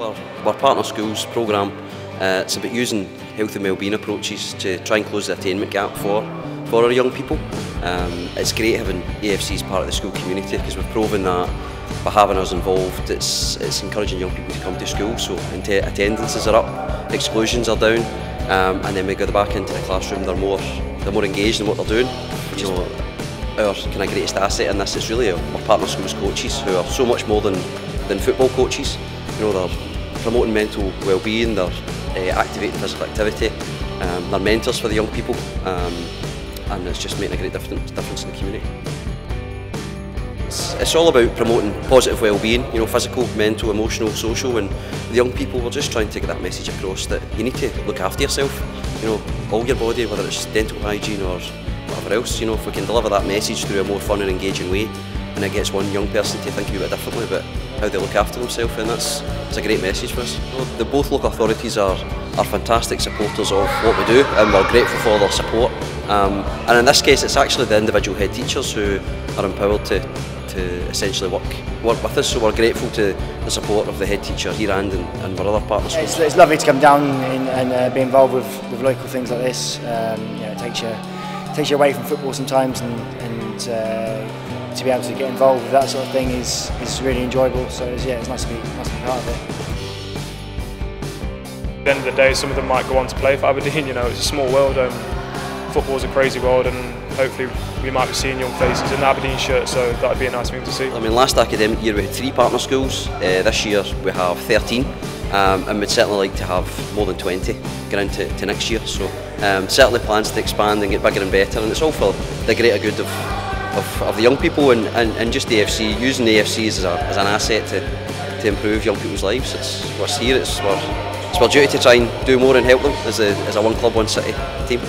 Our, our partner schools programme, uh, it's about using health and wellbeing approaches to try and close the attainment gap for, for our young people. Um, it's great having AFC as part of the school community because we've proven that by having us involved it's, it's encouraging young people to come to school so attendances are up, exclusions are down um, and then we go back into the classroom they're more, they're more engaged in what they're doing which is our kind of greatest asset in this is really our, our partner schools coaches who are so much more than, than football coaches. You know, they're promoting mental well-being, they're uh, activating physical activity, um, they're mentors for the young people um, and it's just making a great difference, difference in the community. It's, it's all about promoting positive well-being, you know, physical, mental, emotional, social, and the young people, we're just trying to get that message across that you need to look after yourself, you know, all your body, whether it's dental hygiene or whatever else, you know, if we can deliver that message through a more fun and engaging way, and it gets one young person to think a bit differently about how they look after themselves, and that's it's a great message for us. The both local authorities are, are fantastic supporters of what we do, and we're grateful for their support. Um, and in this case, it's actually the individual head teachers who are empowered to, to essentially work work with us. So we're grateful to the support of the head teacher here and, and, and our other partners. It's, it's lovely to come down and, and uh, be involved with, with local things like this. Um, you know, it takes you takes you away from football sometimes and, and uh, to be able to get involved with that sort of thing is, is really enjoyable. So it's, yeah, it's nice to, be, nice to be part of it. At the end of the day, some of them might go on to play for Aberdeen. You know, it's a small world. Um, football's a crazy world, and hopefully we might be seeing young faces in the Aberdeen shirt. So that'd be a nice thing to see. I mean, last academic year we had three partner schools. Uh, this year we have 13 um, and we'd certainly like to have more than 20 going into to next year. So um, certainly plans to expand and get bigger and better, and it's all for the greater good of, of, of the young people and, and, and just the AFC, using the AFCs as, a, as an asset to, to improve young people's lives. It's, we're here, it's, we're, it's our duty to try and do more and help them as a, as a one club, one city team.